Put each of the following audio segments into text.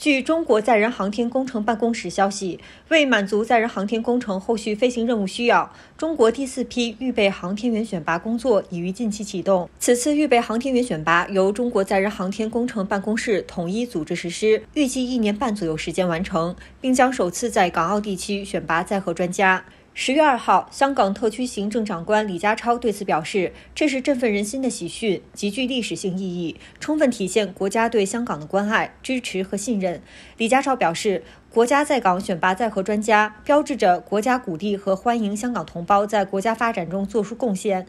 据中国载人航天工程办公室消息，为满足载人航天工程后续飞行任务需要，中国第四批预备航天员选拔工作已于近期启动。此次预备航天员选拔由中国载人航天工程办公室统一组织实施，预计一年半左右时间完成，并将首次在港澳地区选拔载荷专家。十月二号，香港特区行政长官李家超对此表示：“这是振奋人心的喜讯，极具历史性意义，充分体现国家对香港的关爱、支持和信任。”李家超表示。国家在港选拔在和专家，标志着国家鼓励和欢迎香港同胞在国家发展中做出贡献，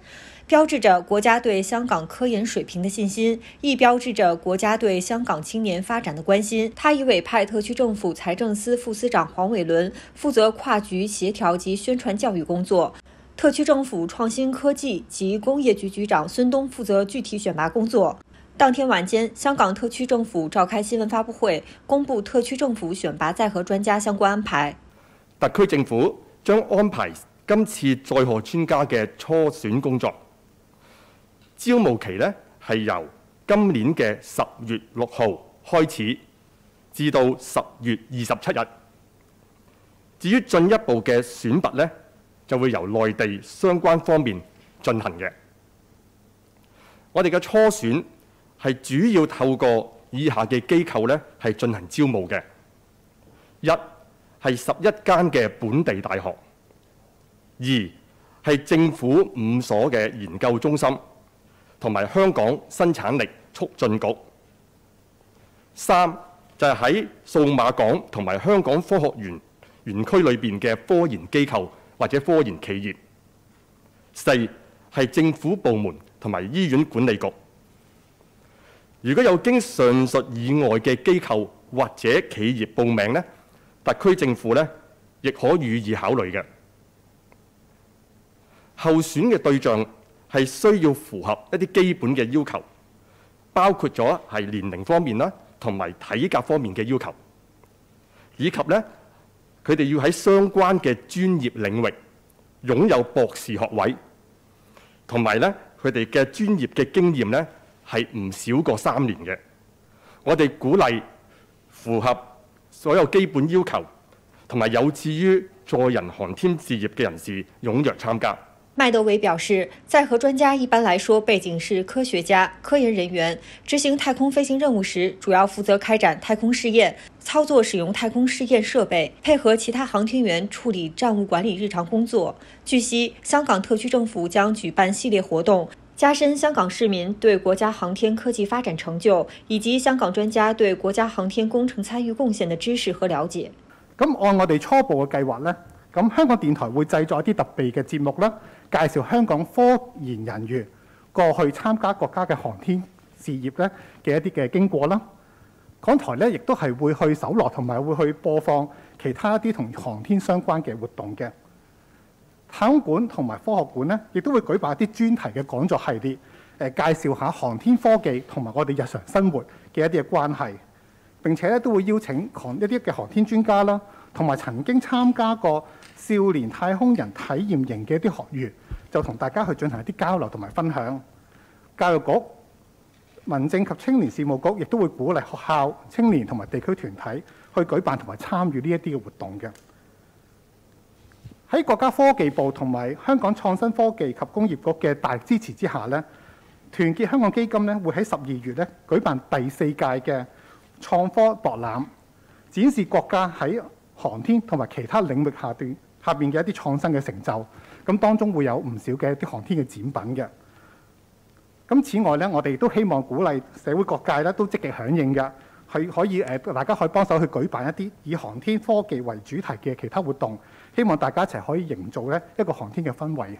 标志着国家对香港科研水平的信心，亦标志着国家对香港青年发展的关心。他已委派特区政府财政司副司长黄伟伦负责跨局协调及宣传教育工作，特区政府创新科技及工业局局长孙东负责具体选拔工作。当天晚间，香港特区政府召开新闻发布会，公布特区政府选拔在何专家相关安排。特区政府将安排今次在何专家嘅初选工作，招募期呢係由今年嘅十月六號開始，至到十月二十七日。至於進一步嘅選拔呢，就會由內地相關方面進行嘅。我哋嘅初選。係主要透過以下嘅機構咧，係進行招募嘅。一係十一間嘅本地大學，二係政府五所嘅研究中心，同埋香港生產力促進局。三就係喺數碼港同埋香港科學園園區裏邊嘅科研機構或者科研企業。四係政府部門同埋醫院管理局。如果有經上述以外嘅機構或者企業報名呢，特區政府呢亦可予以考慮嘅。候選嘅對象係需要符合一啲基本嘅要求，包括咗係年齡方面啦，同埋體格方面嘅要求，以及呢，佢哋要喺相關嘅專業領域擁有博士學位，同埋呢，佢哋嘅專業嘅經驗呢。係唔少過三年嘅，我哋鼓勵符合所有基本要求同埋有志於助人航天事業嘅人士踴躍參加。麦德偉表示，在荷专家一般来说背景是科学家、科研人员，执行太空飞行任务时，主要负责开展太空试验、操作使用太空试验设备，配合其他航天员处理站务管理日常工作。据悉，香港特区政府将举办系列活动。加深香港市民对国家航天科技发展成就以及香港专家对国家航天工程参与贡献的知识和了解。咁按我哋初步嘅计划呢，咁香港電台會製作一啲特別嘅節目啦，介紹香港科研人員過去參加國家嘅航天事業咧嘅一啲嘅經過啦。港台咧亦都係會去搜羅同埋會去播放其他一啲同航天相關嘅活動嘅。太空館同埋科學館咧，亦都會舉辦一啲專題嘅講座系列，誒介紹下航天科技同埋我哋日常生活嘅一啲嘅關係。並且咧都會邀請航一啲嘅航天專家啦，同埋曾經參加過少年太空人體驗營嘅一啲學員，就同大家去進行一啲交流同埋分享。教育局、民政及青年事務局亦都會鼓勵學校、青年同埋地區團體去舉辦同埋參與呢一啲嘅活動嘅。喺國家科技部同埋香港創新科技及工業局嘅大力支持之下咧，團結香港基金咧會喺十二月咧舉辦第四屆嘅創科博覽，展示國家喺航天同埋其他領域下邊下面嘅一啲創新嘅成就。咁當中會有唔少嘅一啲航天嘅展品嘅。咁此外咧，我哋都希望鼓勵社會各界咧都積極響應嘅，係可以誒大家可以幫手去舉辦一啲以航天科技為主題嘅其他活動。希望大家一齊可以營造咧一個航天嘅氛圍。